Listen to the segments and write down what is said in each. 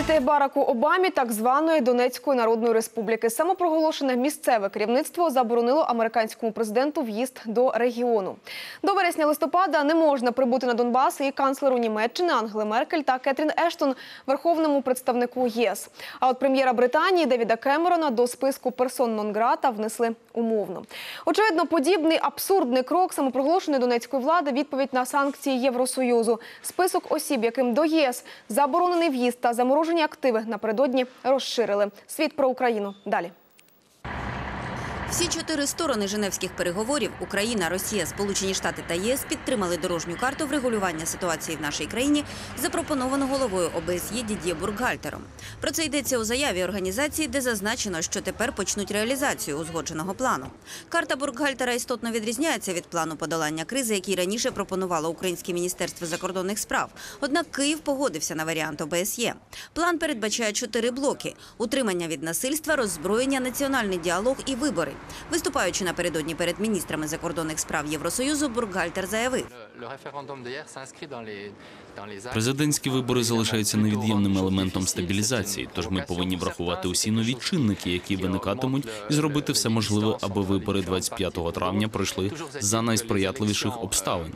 пробачити Бараку Обамі так званої Донецької Народної Республіки. Самопроголошене місцеве керівництво заборонило американському президенту в'їзд до регіону. До вересня листопада не можна прибути на Донбас і канцлеру Німеччини Ангели Меркель та Кетрін Ештон, верховному представнику ЄС. А от прем'єра Британії Девіда Кемерона до списку персон нон-грата внесли умовно. Очевидно, подібний абсурдний крок самопроголошеної донецької влади відповідь на санкції Євросоюзу. Список осіб, яким до ЄС заборонений в'їзд та заморожені активи напередодні розширили. Світ про Україну далі. Всі чотири сторони Женевських переговорів Україна, Росія, Сполучені Штати та ЄС підтримали дорожню карту врегулювання ситуації в нашій країні, запропоновану головою ОБСЄ Дід'є Бургальтером. Про це йдеться у заяві організації, де зазначено, що тепер почнуть реалізацію узгодженого плану. Карта Бургальтера істотно відрізняється від плану подолання кризи, який раніше пропонувало Українське міністерство закордонних справ. Однак Київ погодився на варіант ОБСЄ. План передбачає чотири блоки: утримання від насильства, роззброєння, національний діалог і вибори. Виступаючи напередодні перед міністрами закордонних справ Євросоюзу, Бургальтер заявив. Президентські вибори залишаються невід'ємним елементом стабілізації. Тож ми повинні врахувати усі нові чинники, які виникатимуть, і зробити все можливе, аби вибори 25 травня пройшли за найсприятливіших обставин.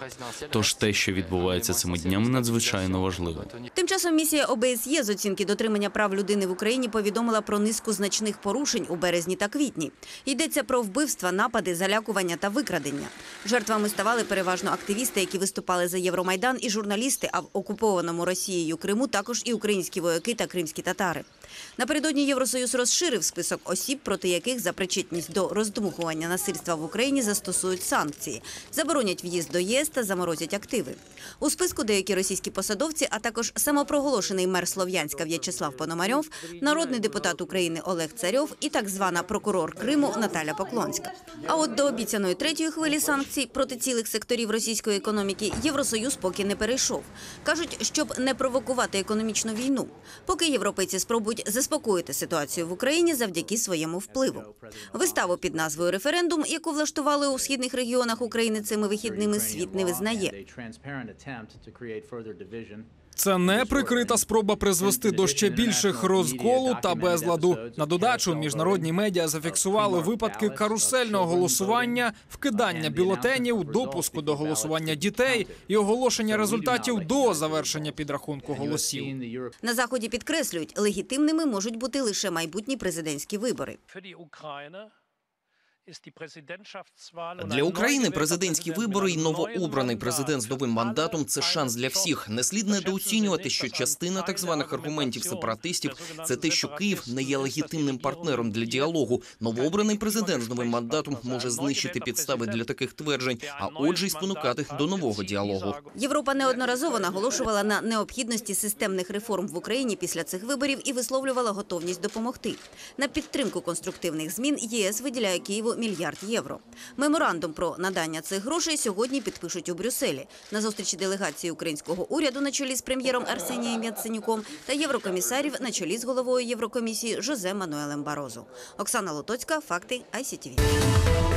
Тож те, що відбувається цими днями, надзвичайно важливе. Тим часом місія ОБСЄ з оцінки дотримання прав людини в Україні повідомила про низку значних порушень у березні та квітні. Йдеться про вбивства, напади, залякування та викрадення. Жертвами ставали переважно активісти, які виступали за Євромайдан, і журналісти. А в окупованому Росією Криму також і українські вояки та кримські татари. Напередодні Євросоюз розширив список осіб, проти яких за причетність до роздмухування насильства в Україні застосують санкції, заборонять в'їзд до ЄС та заморозять активи. У списку деякі російські посадовці, а також самопроголошений мер Слов'янська В'ячеслав Пономарьов, народний депутат України Олег Царьов і так звана прокурор Криму Наталя Поклонська. А от до обіцяної третьої хвилі санкцій проти цілих секторів російської економіки Євросоюз поки не перейшов. Кажуть, щоб не провокувати економічну війну, поки європейці спробують заспокоїти ситуацію в Україні завдяки своєму впливу. Виставу під назвою референдум, яку влаштували у східних регіонах України цими вихідними, світ не визнає. Це не прикрита спроба призвести до ще більших розколу та безладу. На додачу міжнародні медіа зафіксували випадки карусельного голосування, вкидання бюлетенів, допуску до голосування дітей і оголошення результатів до завершення підрахунку голосів. На заході підкреслюють, легітимними можуть бути лише майбутні президентські вибори. Для України президентські вибори і новообраний президент з новим мандатом це шанс для всіх. Не слід недооцінювати, що частина так званих аргументів сепаратистів це те, що Київ не є легітимним партнером для діалогу. Новообраний президент з новим мандатом може знищити підстави для таких тверджень, а отже, й спонукати до нового діалогу. Європа неодноразово наголошувала на необхідності системних реформ в Україні після цих виборів і висловлювала готовність допомогти. На підтримку конструктивних змін єС виділяє Києву мільярд євро. Меморандум про надання цих грошей сьогодні підпишуть у Брюсселі на зустрічі делегації українського уряду на чолі з прем'єром Арсенієм Яценюком та єврокомісарів на чолі з головою Єврокомісії Жозе Мануелем Барозу. Оксана Лотоцька, факти ICTV.